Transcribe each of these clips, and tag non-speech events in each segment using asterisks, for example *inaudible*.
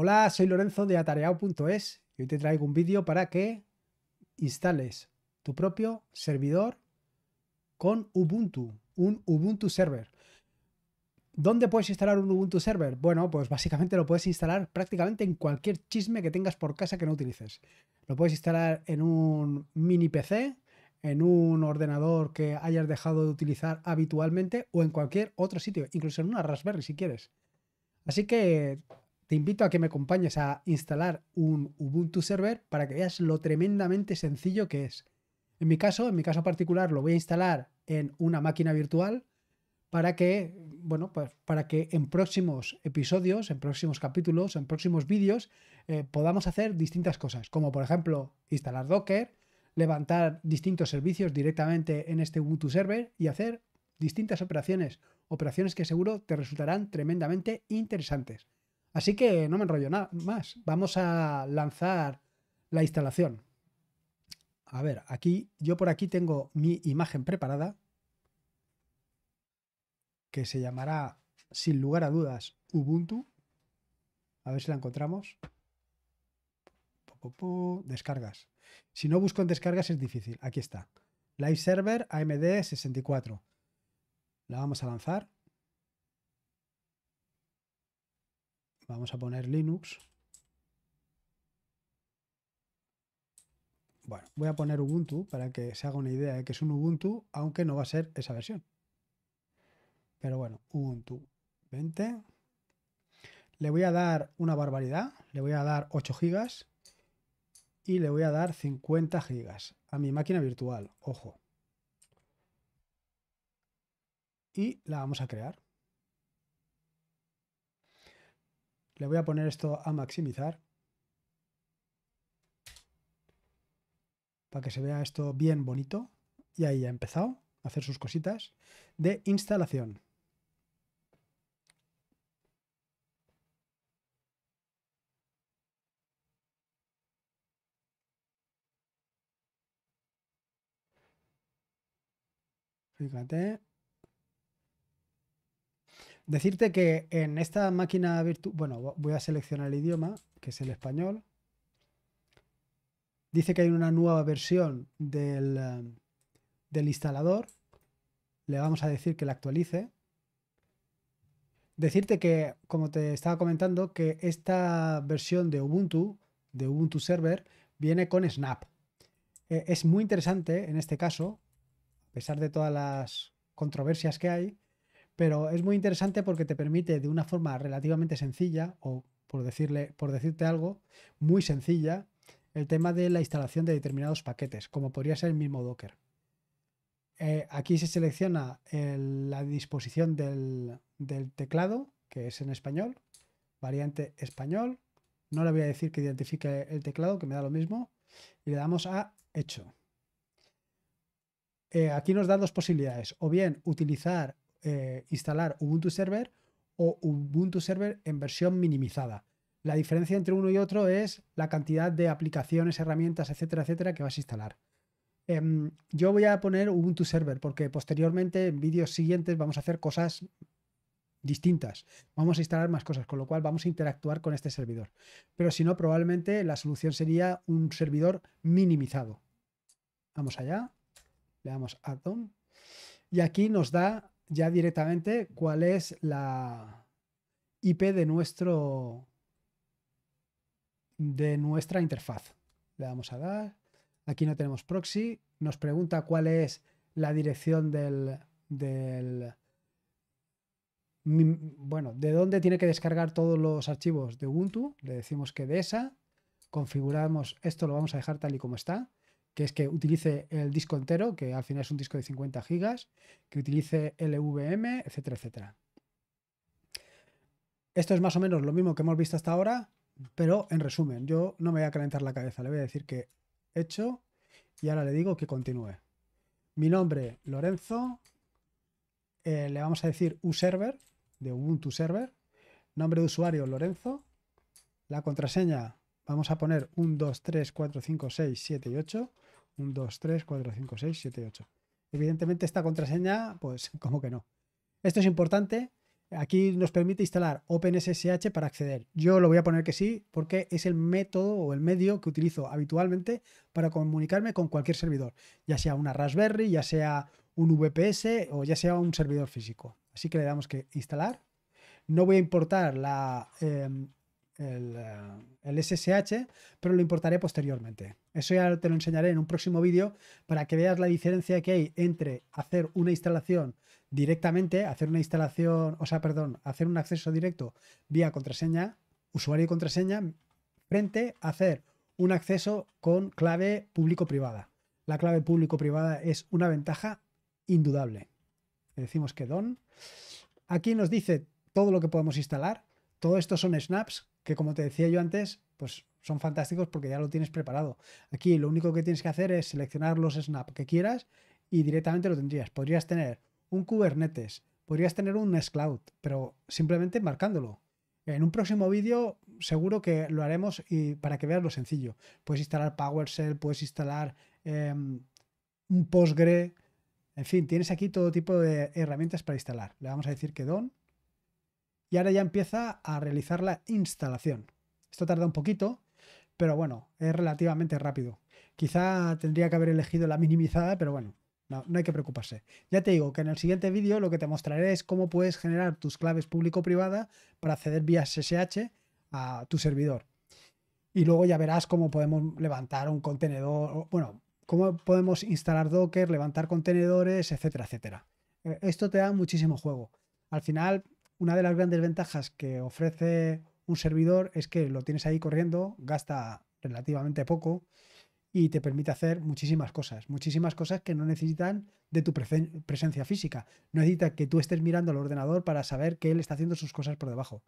Hola, soy Lorenzo de atareado.es y hoy te traigo un vídeo para que instales tu propio servidor con Ubuntu, un Ubuntu server. ¿Dónde puedes instalar un Ubuntu server? Bueno, pues básicamente lo puedes instalar prácticamente en cualquier chisme que tengas por casa que no utilices. Lo puedes instalar en un mini PC, en un ordenador que hayas dejado de utilizar habitualmente o en cualquier otro sitio, incluso en una Raspberry si quieres. Así que te invito a que me acompañes a instalar un Ubuntu server para que veas lo tremendamente sencillo que es. En mi caso, en mi caso particular, lo voy a instalar en una máquina virtual para que, bueno, pues para que en próximos episodios, en próximos capítulos, en próximos vídeos, eh, podamos hacer distintas cosas, como por ejemplo instalar Docker, levantar distintos servicios directamente en este Ubuntu server y hacer distintas operaciones, operaciones que seguro te resultarán tremendamente interesantes. Así que no me enrollo nada más, vamos a lanzar la instalación. A ver, aquí yo por aquí tengo mi imagen preparada que se llamará, sin lugar a dudas, Ubuntu. A ver si la encontramos. Descargas. Si no busco en descargas es difícil. Aquí está. Live Server AMD 64. La vamos a lanzar. Vamos a poner Linux. Bueno, voy a poner Ubuntu para que se haga una idea de que es un Ubuntu, aunque no va a ser esa versión. Pero bueno, Ubuntu 20. Le voy a dar una barbaridad. Le voy a dar 8 gigas y le voy a dar 50 gigas a mi máquina virtual. Ojo. Y la vamos a crear. Le voy a poner esto a maximizar. Para que se vea esto bien bonito. Y ahí ha empezado a hacer sus cositas de instalación. Fíjate. Decirte que en esta máquina virtual, bueno, voy a seleccionar el idioma, que es el español. Dice que hay una nueva versión del, eh, del instalador. Le vamos a decir que la actualice. Decirte que, como te estaba comentando, que esta versión de Ubuntu, de Ubuntu Server, viene con Snap. Eh, es muy interesante en este caso a pesar de todas las controversias que hay, pero es muy interesante porque te permite de una forma relativamente sencilla, o por, decirle, por decirte algo, muy sencilla, el tema de la instalación de determinados paquetes, como podría ser el mismo Docker. Eh, aquí se selecciona la disposición del, teclado, que es en español, variante español. No le voy a decir que identifique el teclado, que me da lo mismo. Y le damos a hecho. Eh, aquí nos da dos posibilidades, o bien utilizar, eh, instalar Ubuntu Server o Ubuntu Server en versión minimizada. La diferencia entre uno y otro es la cantidad de aplicaciones, herramientas, etcétera, etcétera, que vas a instalar. Em, yo voy a poner Ubuntu Server porque posteriormente en vídeos siguientes vamos a hacer cosas distintas. Vamos a instalar más cosas, con lo cual vamos a interactuar con este servidor. Pero si no, probablemente la solución sería un servidor minimizado. Vamos allá le damos add-on y aquí nos da ya directamente cuál es la IP de nuestro de nuestra interfaz. Le damos a dar. Aquí no tenemos proxy. Nos pregunta cuál es la dirección del, del bueno, de dónde tiene que descargar todos los archivos de Ubuntu. Le decimos que de esa. Configuramos esto, lo vamos a dejar tal y como está que es que utilice el disco entero, que al final es un disco de 50 gigas, que utilice LVM, etcétera, etcétera. Esto es más o menos lo mismo que hemos visto hasta ahora, pero en resumen, yo no me voy a calentar la cabeza, le voy a decir que hecho y ahora le digo que continúe. Mi nombre, Lorenzo, eh, le vamos a decir userver, de Ubuntu Server, nombre de usuario, Lorenzo, la contraseña, vamos a poner 1, 2, 3, 4, 5, 6, 7 y 8, 1, 2, 3, 4, 5, 6, 7 8. Evidentemente esta contraseña, pues *laughs* como que no. Esto es importante. Aquí nos permite instalar OpenSSH para acceder. Yo lo voy a poner que sí porque es el método o el medio que utilizo habitualmente para comunicarme con cualquier servidor, ya sea una Raspberry, ya sea un VPS o ya sea un servidor físico. Así que le damos que instalar. No voy a importar la, em, el, eh, SSH, pero lo importaré posteriormente. Eso ya te lo enseñaré en un próximo vídeo para que veas la diferencia que hay entre hacer una instalación directamente, hacer una instalación, o sea, perdón, hacer un acceso directo vía contraseña, usuario y contraseña, frente a hacer un acceso con clave público-privada. La clave público-privada es una ventaja indudable. Le decimos que don. Aquí nos dice todo lo que podemos instalar. Todo esto son snaps que, como te decía yo antes, pues son fantásticos porque ya lo tienes preparado. Aquí lo único que tienes que hacer es seleccionar los snaps que quieras y directamente lo tendrías. Podrías tener un Kubernetes, podrías tener un Nextcloud, pero simplemente marcándolo. En un próximo vídeo seguro que lo haremos y para que veas lo sencillo. Puedes instalar PowerShell, puedes instalar em, un Postgre, en fin, tienes aquí todo tipo de herramientas para instalar. Le vamos a decir que don y ahora ya empieza a realizar la instalación. Esto tarda un poquito, pero bueno, es relativamente rápido. Quizá tendría que haber elegido la minimizada, pero bueno, no, hay que preocuparse. Ya te digo que en el siguiente vídeo lo que te mostraré es cómo puedes generar tus claves público-privada para acceder vía SSH a tu servidor. Y luego ya verás cómo podemos levantar un contenedor, bueno, cómo podemos instalar Docker, levantar contenedores, etcétera, etcétera. Eh, esto te da muchísimo juego. Al final, una de las grandes ventajas que ofrece un servidor es que lo tienes ahí corriendo, gasta relativamente poco y te permite hacer muchísimas cosas, muchísimas cosas que no necesitan de tu presencia física. No necesita que tú estés mirando al ordenador para saber que él está haciendo sus cosas por debajo.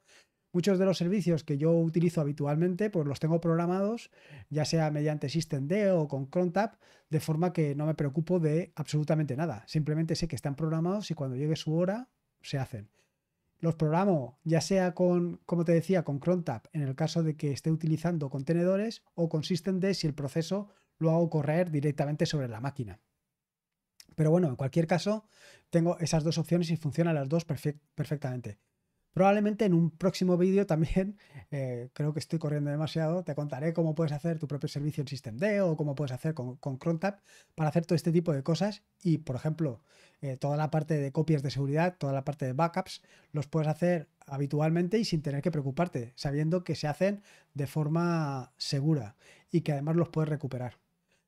Muchos de los servicios que yo utilizo habitualmente, pues los tengo programados, ya sea mediante SystemD o con CronTap, de forma que no me preocupo de absolutamente nada. Simplemente sé que están programados y cuando llegue su hora, se hacen. Los programo ya sea con, como te decía, con CronTap en el caso de que esté utilizando contenedores o con si el proceso lo hago correr directamente sobre la máquina. Pero bueno, en cualquier caso, tengo esas dos opciones y funcionan las dos perfectamente. Probablemente en un próximo vídeo también, *laughs* eh, creo que estoy corriendo demasiado, te contaré cómo puedes hacer tu propio servicio en Systemd o cómo puedes hacer con, Crontab para hacer todo este tipo de cosas y, por ejemplo, eh, toda la parte de copias de seguridad, toda la parte de backups, los puedes hacer habitualmente y sin tener que preocuparte, sabiendo que se hacen de forma segura y que además los puedes recuperar.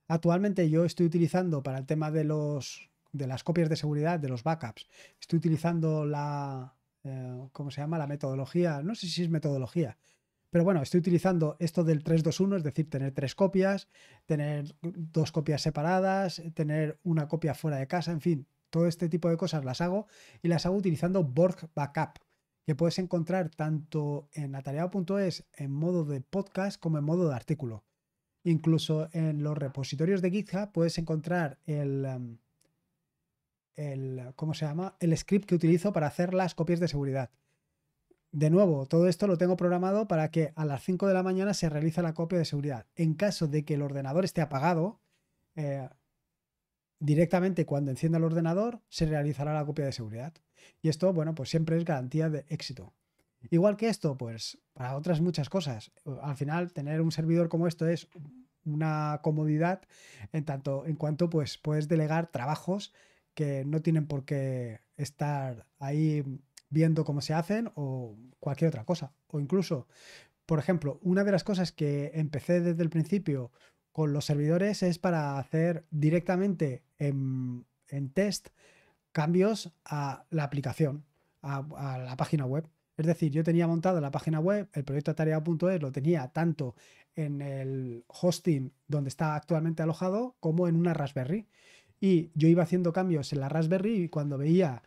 Actualmente yo estoy utilizando para el tema de los de las copias de seguridad, de los backups, estoy utilizando la, ¿cómo se llama? La metodología, no sé si es metodología, pero bueno, estoy utilizando esto del 321, es decir, tener tres copias, tener dos copias separadas, tener una copia fuera de casa, en fin, todo este tipo de cosas las hago y las hago utilizando Borg Backup, que puedes encontrar tanto en atareado.es en modo de podcast como en modo de artículo. Incluso en los repositorios de GitHub puedes encontrar el, em, el, ¿cómo se llama? El script que utilizo para hacer las copias de seguridad. De nuevo, todo esto lo tengo programado para que a las 5 de la mañana se realice la copia de seguridad. En caso de que el ordenador esté apagado, eh, directamente cuando encienda el ordenador se realizará la copia de seguridad. Y esto, bueno, pues siempre es garantía de éxito. Igual que esto, pues para otras muchas cosas. Al final, tener un servidor como esto es una comodidad en tanto en cuanto pues puedes delegar trabajos que no tienen por qué estar ahí viendo cómo se hacen o cualquier otra cosa. O incluso, por ejemplo, una de las cosas que empecé desde el principio con los servidores es para hacer directamente en, test cambios a la aplicación, a, la página web. Es decir, yo tenía montado la página web, el proyecto tarea.es lo tenía tanto en el hosting donde está actualmente alojado como en una Raspberry. Y yo iba haciendo cambios en la Raspberry y cuando veía,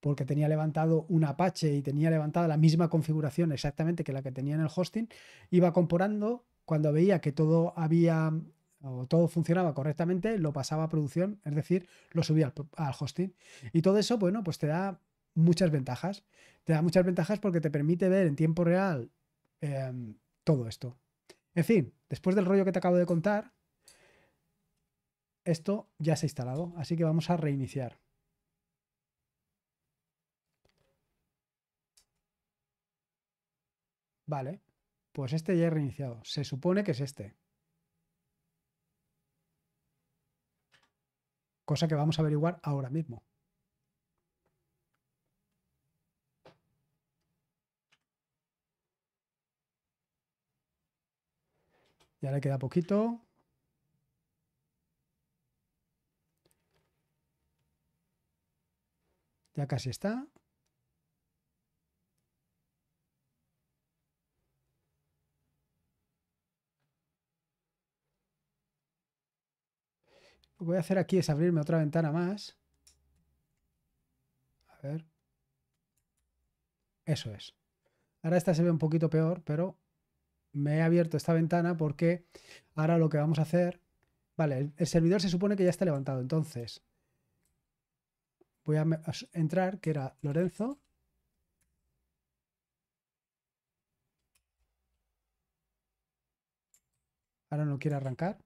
porque tenía levantado un Apache y tenía levantada la misma configuración exactamente que la que tenía en el hosting, iba comparando, cuando veía que todo había o todo funcionaba correctamente, lo pasaba a producción, es decir, lo subía al, hosting. Y todo eso, bueno, pues te da muchas ventajas. Te da muchas ventajas porque te permite ver en tiempo real em, todo esto. En fin, después del rollo que te acabo de contar, esto ya se ha instalado, así que vamos a reiniciar. Vale, pues este ya he reiniciado. Se supone que es este. Cosa que vamos a averiguar ahora mismo. Ya le queda poquito. Ya casi está. Lo que voy a hacer aquí es abrirme otra ventana más. A ver. Eso es. Ahora esta se ve un poquito peor, pero me he abierto esta ventana porque ahora lo que vamos a hacer... Vale, el, servidor se supone que ya está levantado. Entonces, voy a entrar, que era Lorenzo. Ahora no quiere arrancar.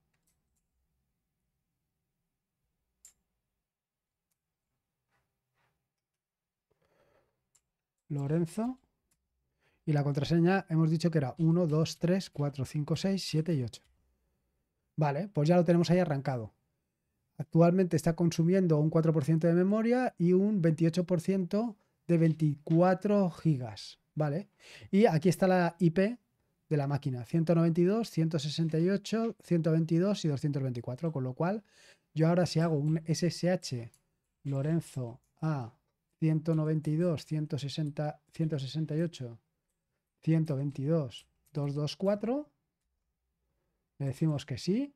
Lorenzo. Y la contraseña hemos dicho que era 1, 2, 3, 4, 5, 6, 7 y 8. Vale, pues ya lo tenemos ahí arrancado. Actualmente está consumiendo un 4% de memoria y un 28% de 24 gigas. ¿Vale? Y aquí está la IP de la máquina, 192, 168, 122 y 224, con lo cual yo ahora si hago un SSH Lorenzo a 192, 160, 168, 122, 224. Le decimos que sí.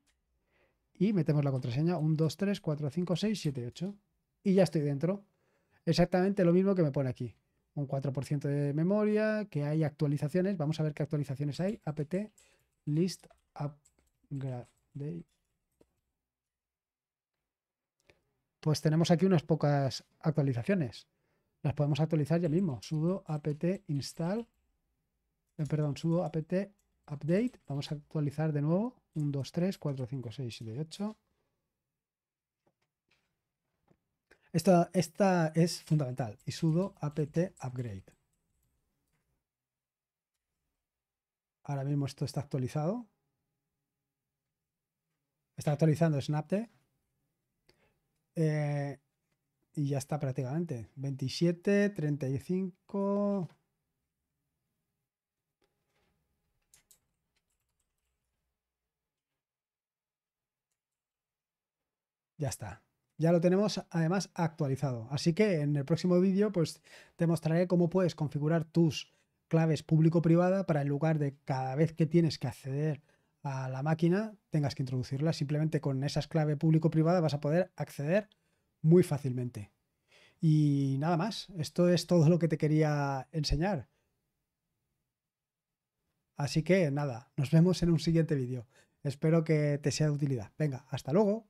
Y metemos la contraseña 1, 2, 3, 4, 5, 6, 7, 8. Y ya estoy dentro. Exactamente lo mismo que me pone aquí. Un 4% de memoria, que hay actualizaciones. Vamos a ver qué actualizaciones hay. apt list upgrade. Pues tenemos aquí unas pocas actualizaciones. Las podemos actualizar ya mismo. sudo apt install, eh, perdón, sudo apt update. Vamos a actualizar de nuevo. 1, 2, 3, 4, 5, 6, 7, 8. Esta, es fundamental. Y apt upgrade. Ahora mismo esto está actualizado. Está actualizando Snapte. Eh, y ya está prácticamente. 27, 35. Ya está. Ya lo tenemos además actualizado. Así que en el próximo vídeo pues te mostraré cómo puedes configurar tus claves público-privada para en lugar de cada vez que tienes que acceder a la máquina tengas que introducirla. Simplemente con esas claves público-privada vas a poder acceder muy fácilmente. Y nada más, esto es todo lo que te quería enseñar. Así que nada, nos vemos en un siguiente vídeo. Espero que te sea de utilidad. Venga, hasta luego.